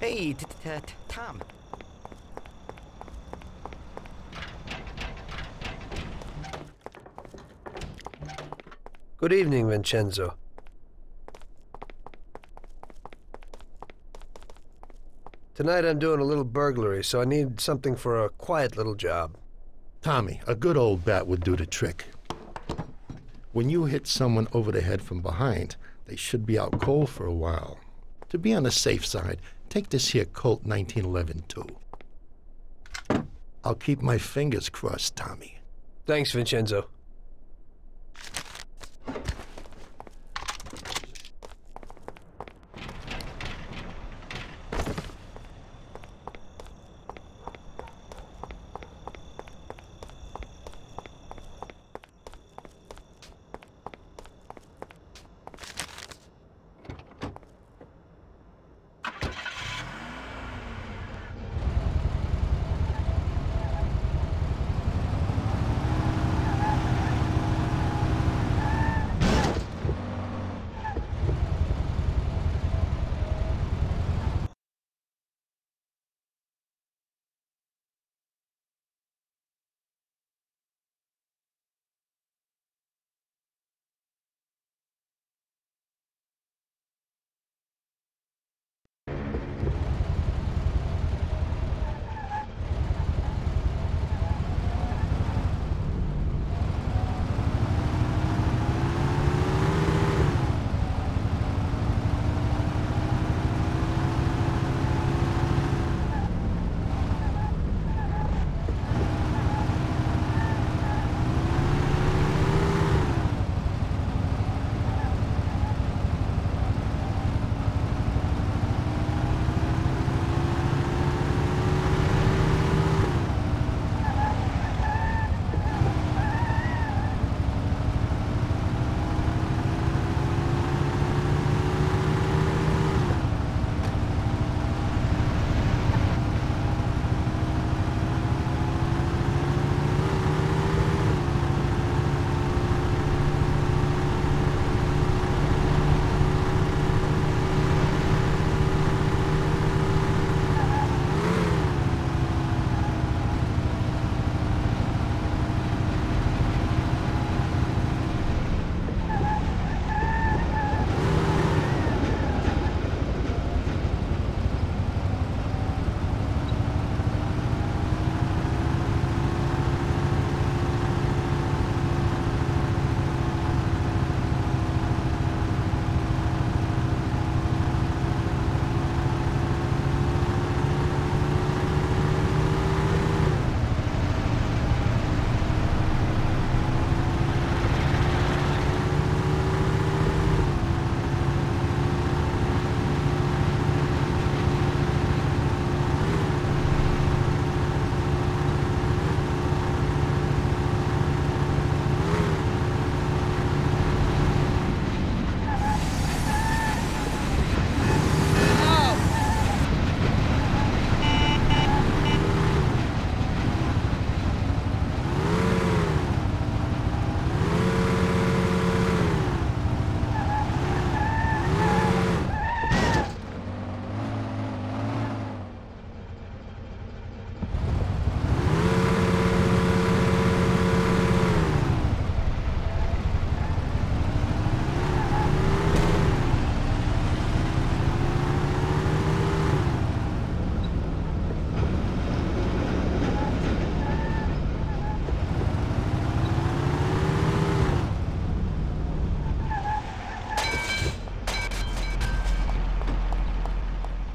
Hey, t- t- t- Tom. Good evening, Vincenzo. Tonight I'm doing a little burglary, so I need something for a quiet little job. Tommy, a good old bat would do the trick. When you hit someone over the head from behind, they should be out cold for a while. To be on the safe side, take this here Colt 1911 too. I'll keep my fingers crossed, Tommy. Thanks, Vincenzo.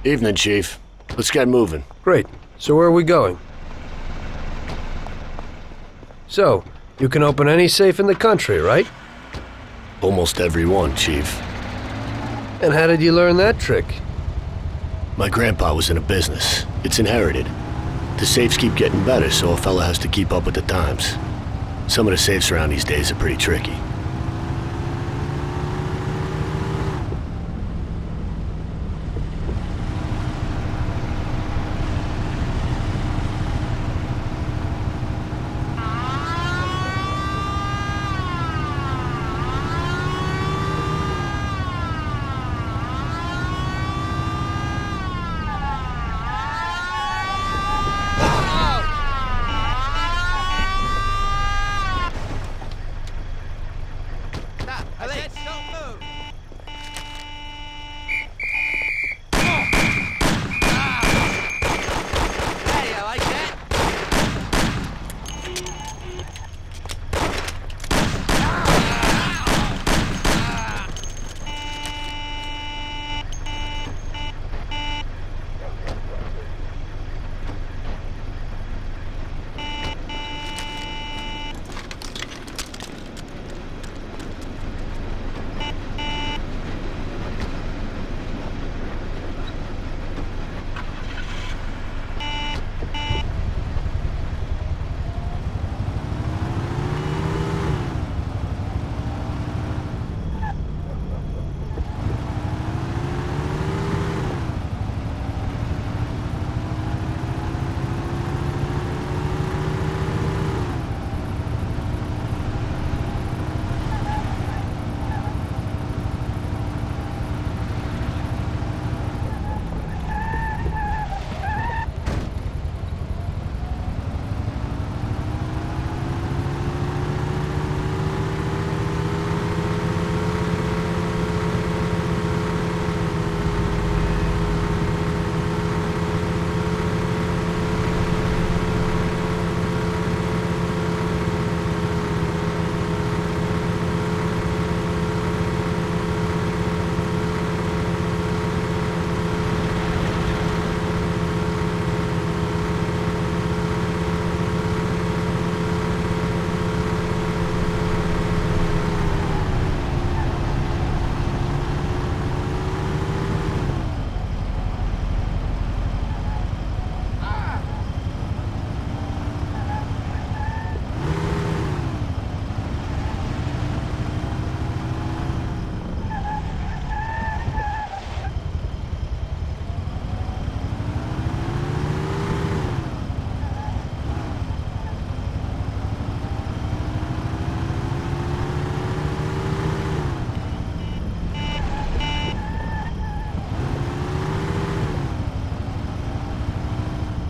Evening, Chief. Let's get moving. Great. So where are we going? So, you can open any safe in the country, right? Almost every one, Chief. And how did you learn that trick? My grandpa was in a business. It's inherited. The safes keep getting better, so a fella has to keep up with the times. Some of the safes around these days are pretty tricky.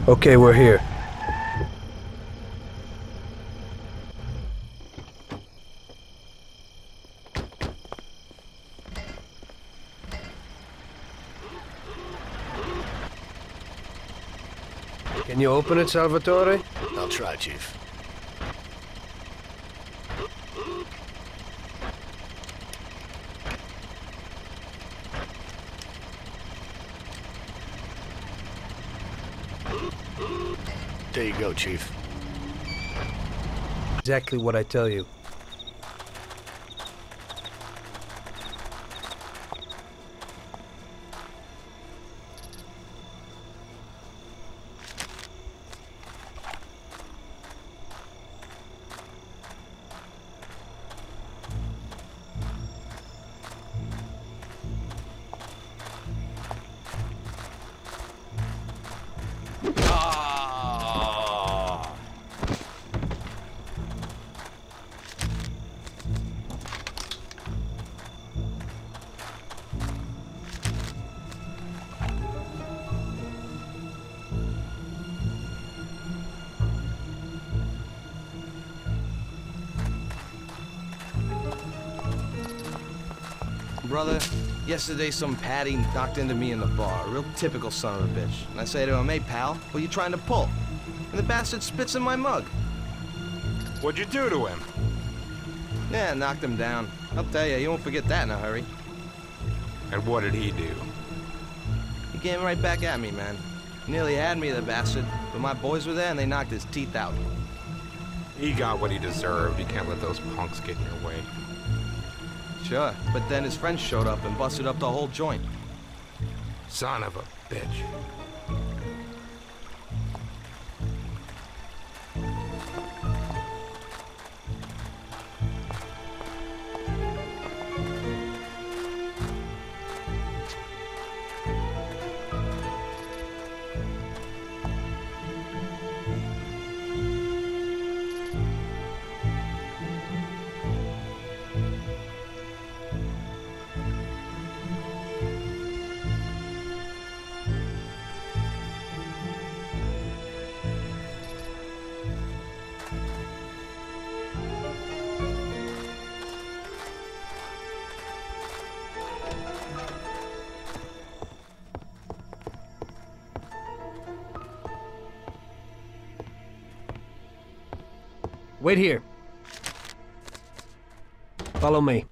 Okay, we're here. Can you open it, Salvatore? I'll try, Chief. Go, Chief. Exactly what I tell you. Yesterday some Patty knocked into me in the bar. A real typical son of a bitch. And I say to him, hey, pal, what you trying to pull? And the bastard spits in my mug. What'd you do to him? Yeah, knocked him down. I'll tell you, you won't forget that in a hurry. And what did he do? He came right back at me, man. Nearly had me, the bastard. But my boys were there and they knocked his teeth out. He got what he deserved. You can't let those punks get in your way. Sure, but then his friends showed up and busted up the whole joint. Son of a bitch. Wait here. Follow me.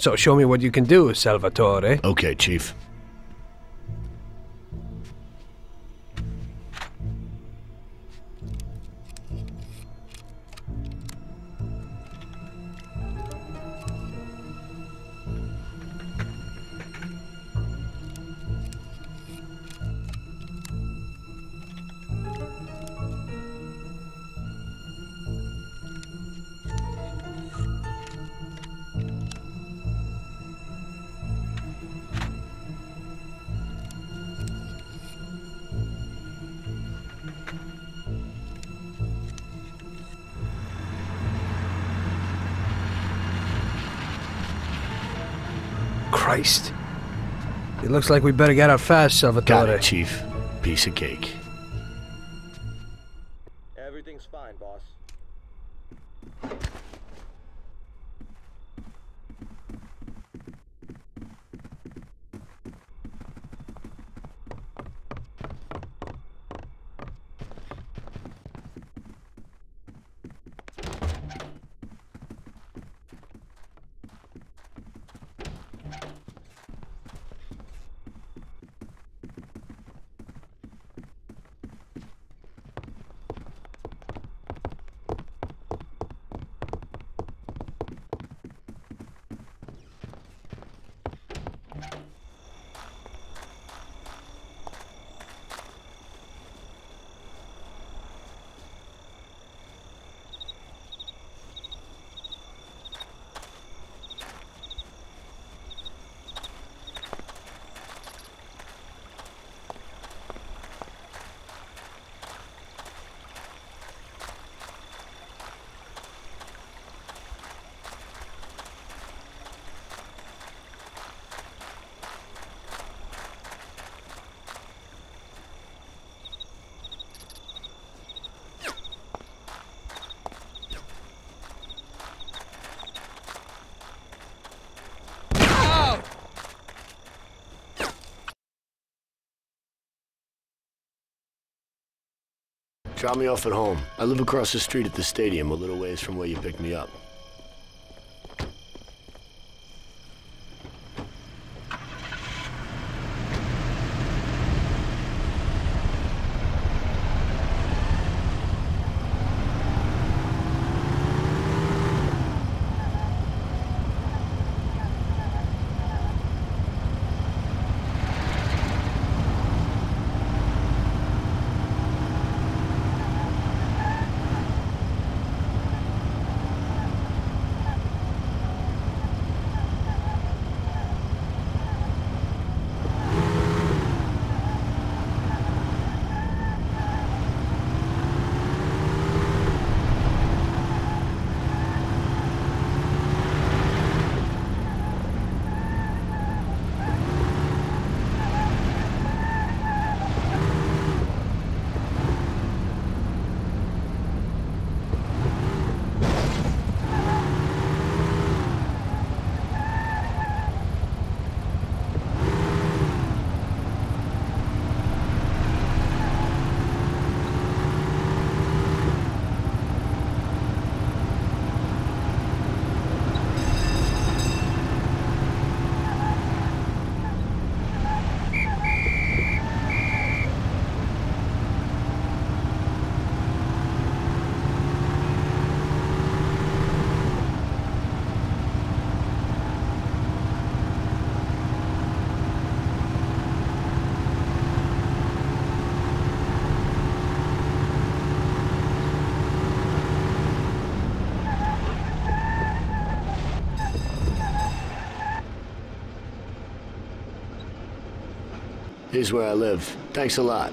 So show me what you can do, Salvatore. Okay, Chief. Looks like we better get out fast, Salvatore. Got it, Chief. Piece of cake. Everything's fine, boss. Drop me off at home. I live across the street at the stadium, a little ways from where you picked me up. Here's where I live. Thanks a lot.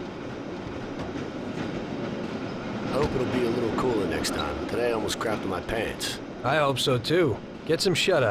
I hope it'll be a little cooler next time. Today I almost crapped my pants. I hope so too. Get some shut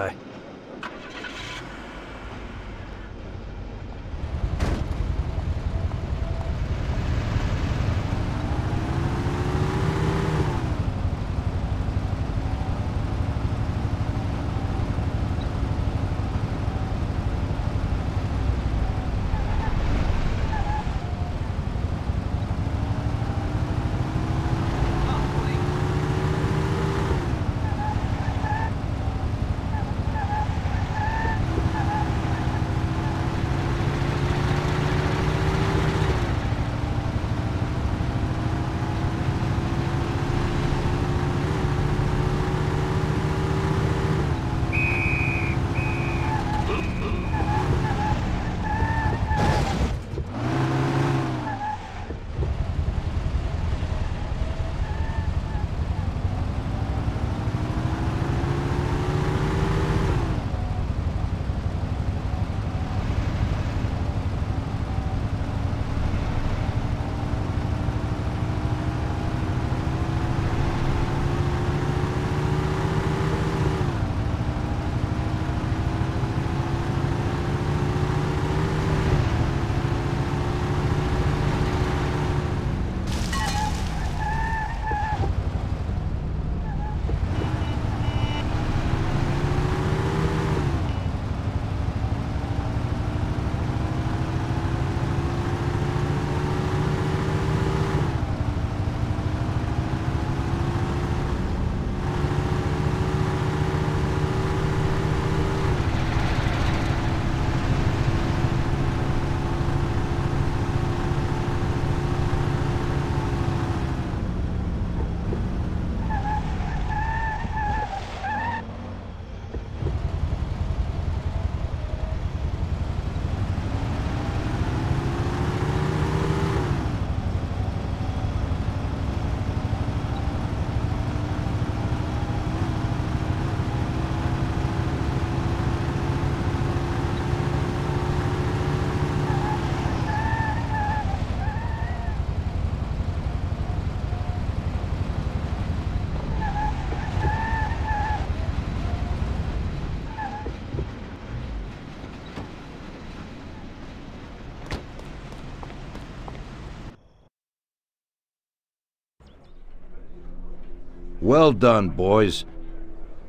Well done, boys.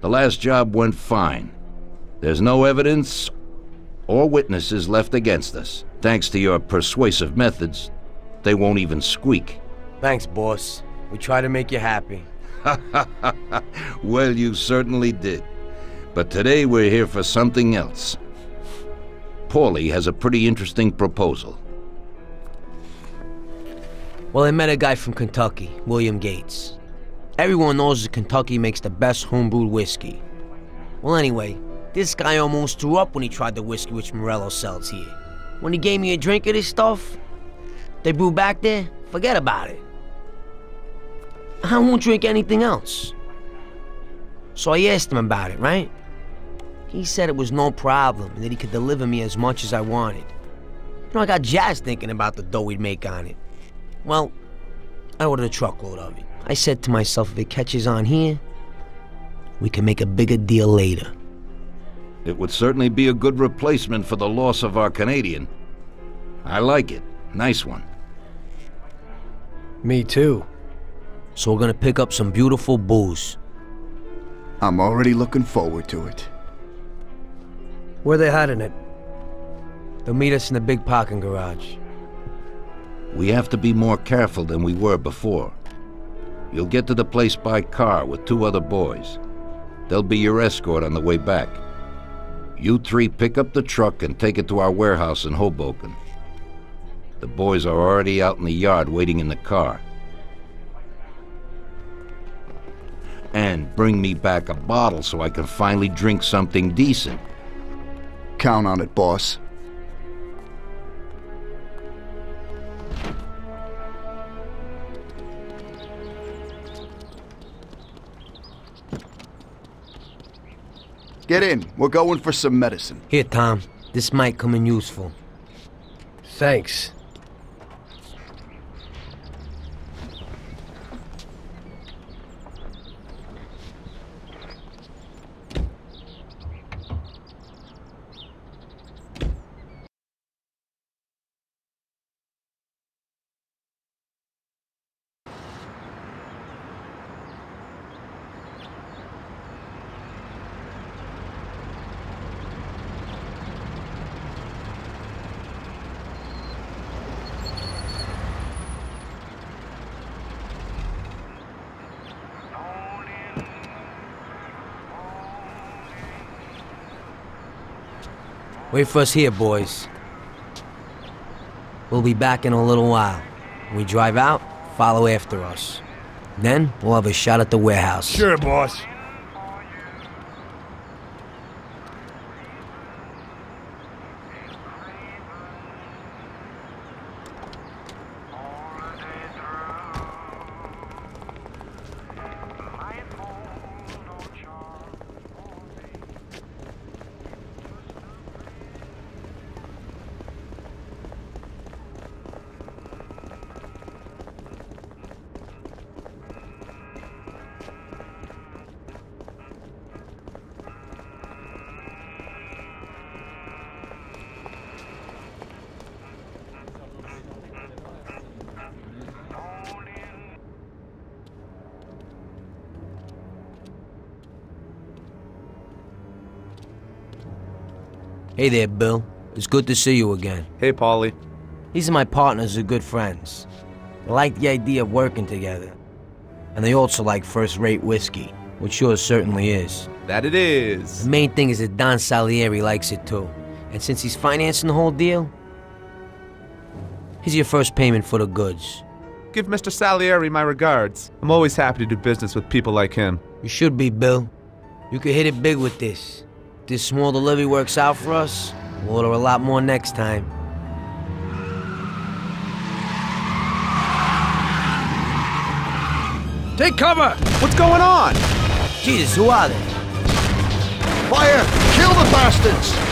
The last job went fine. There's no evidence or witnesses left against us. Thanks to your persuasive methods, they won't even squeak. Thanks, boss. We try to make you happy. well, you certainly did. But today we're here for something else. Paulie has a pretty interesting proposal. Well, I met a guy from Kentucky, William Gates. Everyone knows that Kentucky makes the best homebrewed whiskey. Well, anyway, this guy almost threw up when he tried the whiskey which Morello sells here. When he gave me a drink of this stuff, they brew back there, forget about it. I won't drink anything else. So I asked him about it, right? He said it was no problem and that he could deliver me as much as I wanted. You know, I got jazzed thinking about the dough we'd make on it. Well, I ordered a truckload of it. I said to myself, if it catches on here, we can make a bigger deal later. It would certainly be a good replacement for the loss of our Canadian. I like it. Nice one. Me too. So we're gonna pick up some beautiful booze. I'm already looking forward to it. Where they hiding it? They'll meet us in the big parking garage. We have to be more careful than we were before. You'll get to the place by car with two other boys. They'll be your escort on the way back. You three pick up the truck and take it to our warehouse in Hoboken. The boys are already out in the yard waiting in the car. And bring me back a bottle so I can finally drink something decent. Count on it, boss. Get in. We're going for some medicine. Here, Tom. This might come in useful. Thanks. Wait for us here, boys. We'll be back in a little while. When we drive out, follow after us. Then we'll have a shot at the warehouse. Sure, boss. Hey there, Bill. It's good to see you again. Hey, Paulie. These are my partners who are good friends. They like the idea of working together. And they also like first-rate whiskey, which yours certainly is. That it is. The main thing is that Don Salieri likes it too. And since he's financing the whole deal, here's your first payment for the goods. Give Mr. Salieri my regards. I'm always happy to do business with people like him. You should be, Bill. You could hit it big with this. If this small delivery works out for us, we'll order a lot more next time. Take cover! What's going on? Jesus, who are they? Fire! Kill the bastards!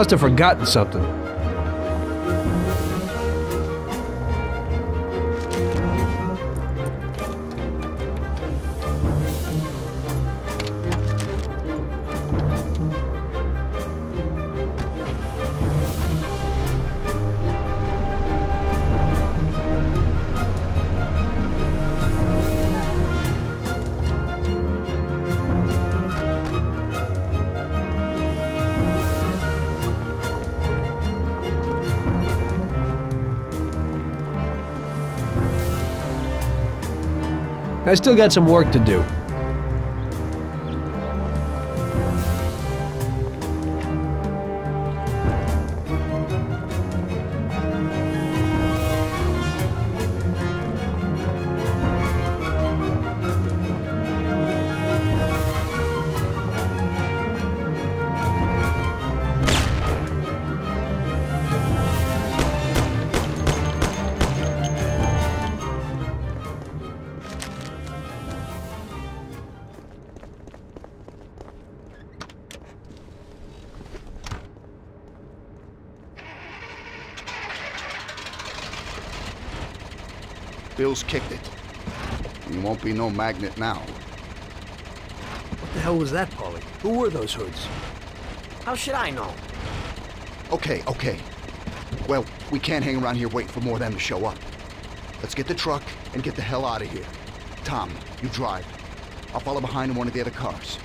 Must have forgotten something. I still got some work to do. Bill's kicked it. You won't be no magnet now. What the hell was that, Paulie? Who were those hoods? How should I know? Okay, okay. Well, we can't hang around here waiting for more of them to show up. Let's get the truck and get the hell out of here. Tom, you drive. I'll follow behind in one of the other cars.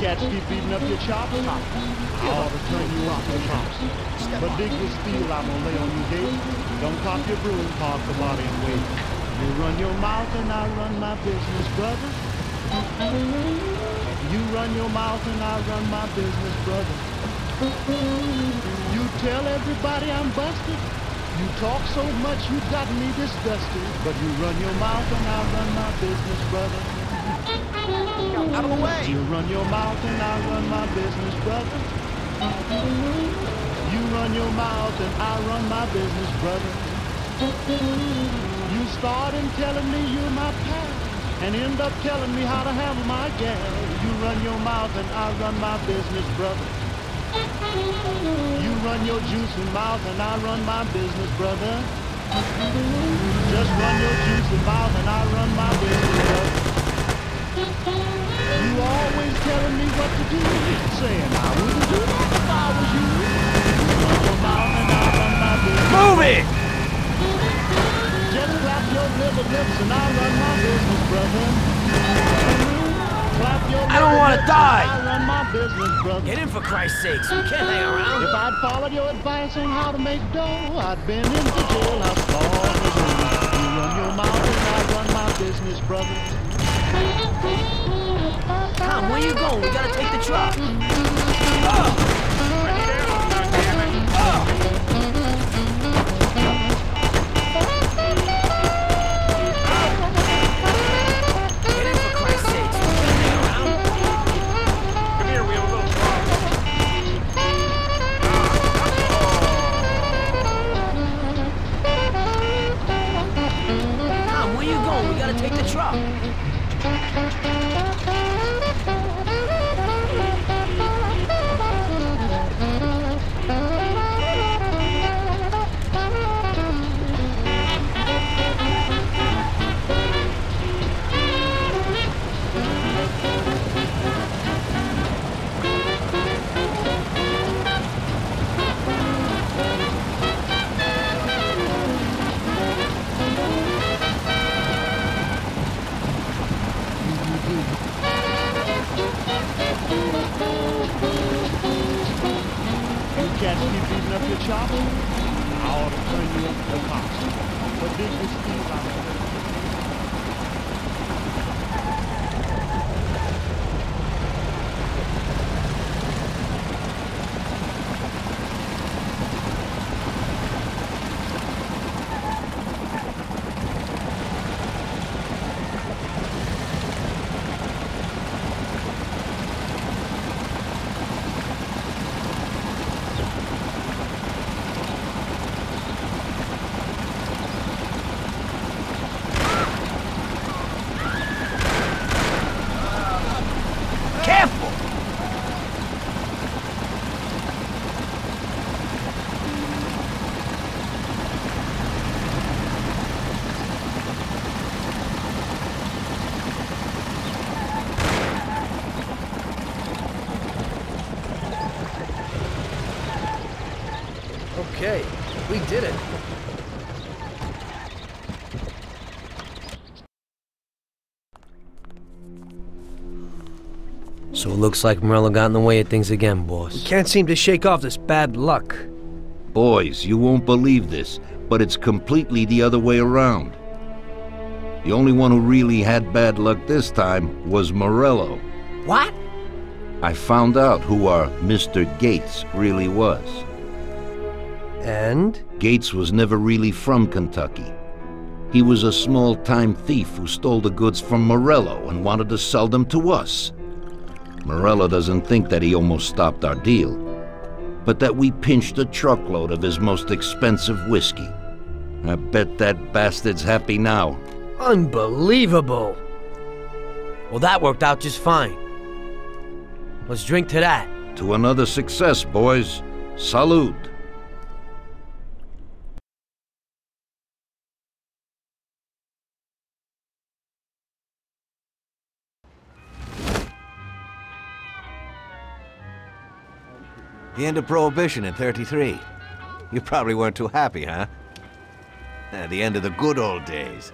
Cats keep beating up your chops, I ought to turn you off the chops. But dig with steel, I'm gonna lay on you gate. Don't cock your broom, park the body and wait. You run your mouth and I run my business, brother. You run your mouth and I run my business, brother. You tell everybody I'm busted. You talk so much you got me disgusted. But you run your mouth and I run my business, brother. Out of the way! You run your mouth and I run my business, brother. You run your mouth and I run my business, brother. You start in telling me you're my pal and end up telling me how to handle my gal. You run your mouth and I run my business, brother. You run your juice juicy mouth and I run my business, brother. Just run your juicy mouth and I run my business, brother. You always telling me what to do, saying I wouldn't do that if I was you. You run your mouth and I run my business. Move it! Just clap your little lips and I run my business, brother. Clap your I don't wanna die. and I run my business, brother. Get in for Christ's sakes. We can't hang around. If I'd followed your advice on how to make dough, I'd been in the jailhouse long ago. You run your mouth and I run my business, brother. Tom, where you going? We gotta take the truck. Get gotta take the truck. Looks like Morello got in the way of things again, boss. We Can't seem to shake off this bad luck. Boys, you won't believe this, but it's completely the other way around. The only one who really had bad luck this time was Morello. What? I found out who our Mr. Gates really was. And? Gates was never really from Kentucky. He was a small time thief who stole the goods from Morello and wanted to sell them to us. Morello doesn't think that he almost stopped our deal, but that we pinched a truckload of his most expensive whiskey. I bet that bastard's happy now. Unbelievable! Well, that worked out just fine. Let's drink to that. To another success, boys. Salute. The end of Prohibition in 33. You probably weren't too happy, huh? The end of the good old days.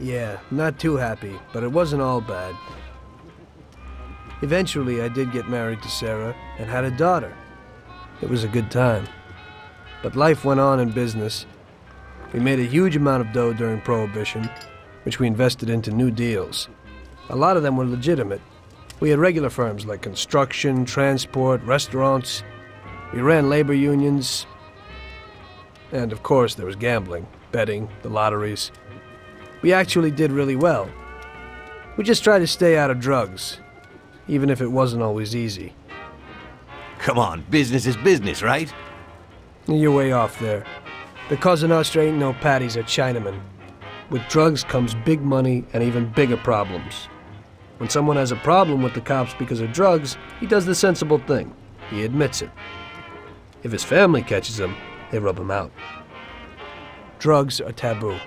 Yeah, not too happy, but it wasn't all bad. Eventually, I did get married to Sarah and had a daughter. It was a good time. But life went on in business. We made a huge amount of dough during Prohibition, which we invested into new deals. A lot of them were legitimate. We had regular firms like construction, transport, restaurants. We ran labor unions. And of course, there was gambling, betting, the lotteries. We actually did really well. We just tried to stay out of drugs, even if it wasn't always easy. Come on, business is business, right? You're way off there. The Cosa Nostra ain't no Paddies or Chinamen. With drugs comes big money and even bigger problems. When someone has a problem with the cops because of drugs, he does the sensible thing. He admits it. If his family catches him, they rub him out. Drugs are taboo.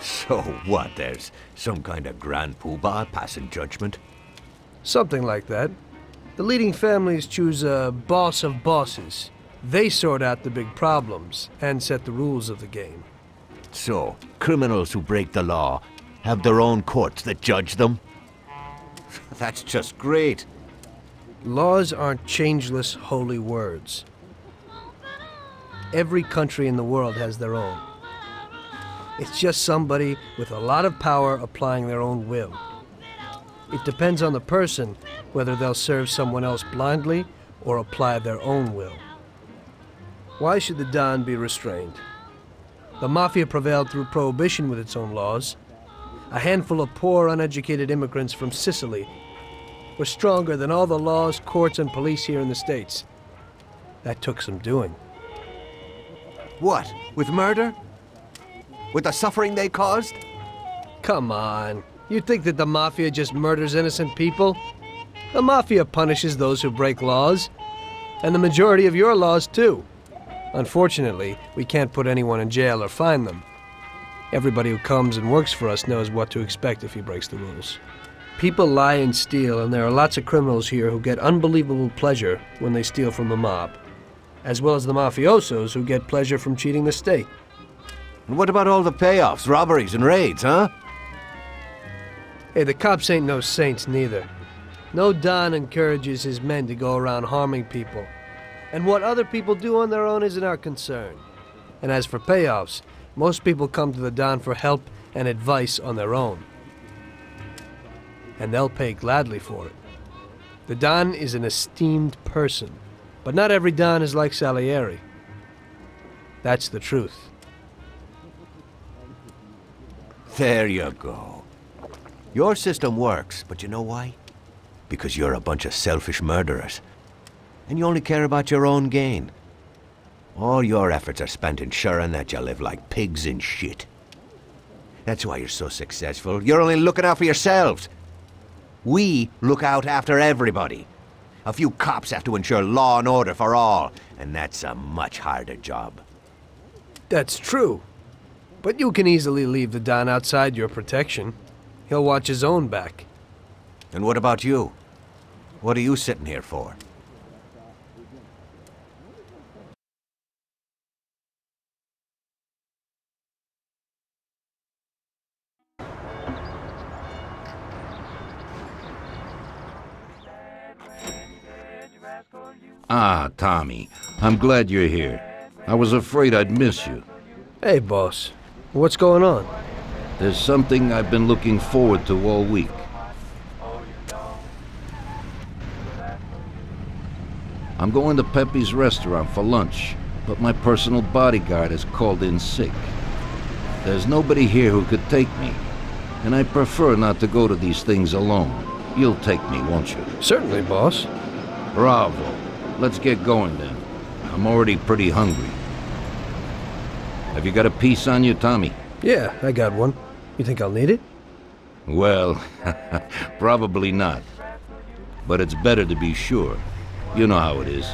So what? There's some kind of grand poobah passing judgment? Something like that. The leading families choose a boss of bosses. They sort out the big problems and set the rules of the game. So, criminals who break the law have their own courts that judge them? That's just great. Laws aren't changeless holy words. Every country in the world has their own. It's just somebody with a lot of power applying their own will. It depends on the person whether they'll serve someone else blindly or apply their own will. Why should the Don be restrained? The Mafia prevailed through Prohibition with its own laws. A handful of poor, uneducated immigrants from Sicily were stronger than all the laws, courts, and police here in the States. That took some doing. What? With murder? With the suffering they caused? Come on. You think that the Mafia just murders innocent people? The Mafia punishes those who break laws. And the majority of your laws, too. Unfortunately, we can't put anyone in jail or fine them. Everybody who comes and works for us knows what to expect if he breaks the rules. People lie and steal, and there are lots of criminals here who get unbelievable pleasure when they steal from the mob, as well as the mafiosos who get pleasure from cheating the state. And what about all the payoffs, robberies, and raids, huh? Hey, the cops ain't no saints neither. No Don encourages his men to go around harming people. And what other people do on their own isn't our concern. And as for payoffs, most people come to the Don for help and advice on their own. And they'll pay gladly for it. The Don is an esteemed person, but not every Don is like Salieri. That's the truth. There you go. Your system works, but you know why? Because you're a bunch of selfish murderers. And you only care about your own gain. All your efforts are spent ensuring that you live like pigs in shit. That's why you're so successful. You're only looking out for yourselves. We look out after everybody. A few cops have to ensure law and order for all, and that's a much harder job. That's true. But you can easily leave the Don outside your protection. He'll watch his own back. And what about you? What are you sitting here for? Ah, Tommy. I'm glad you're here. I was afraid I'd miss you. Hey, boss. What's going on? There's something I've been looking forward to all week. I'm going to Pepe's restaurant for lunch, but my personal bodyguard has called in sick. There's nobody here who could take me, and I prefer not to go to these things alone. You'll take me, won't you? Certainly, boss. Bravo. Let's get going then. I'm already pretty hungry. Have you got a piece on you, Tommy? Yeah, I got one. You think I'll need it? Well, probably not. But it's better to be sure. You know how it is.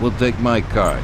We'll take my card.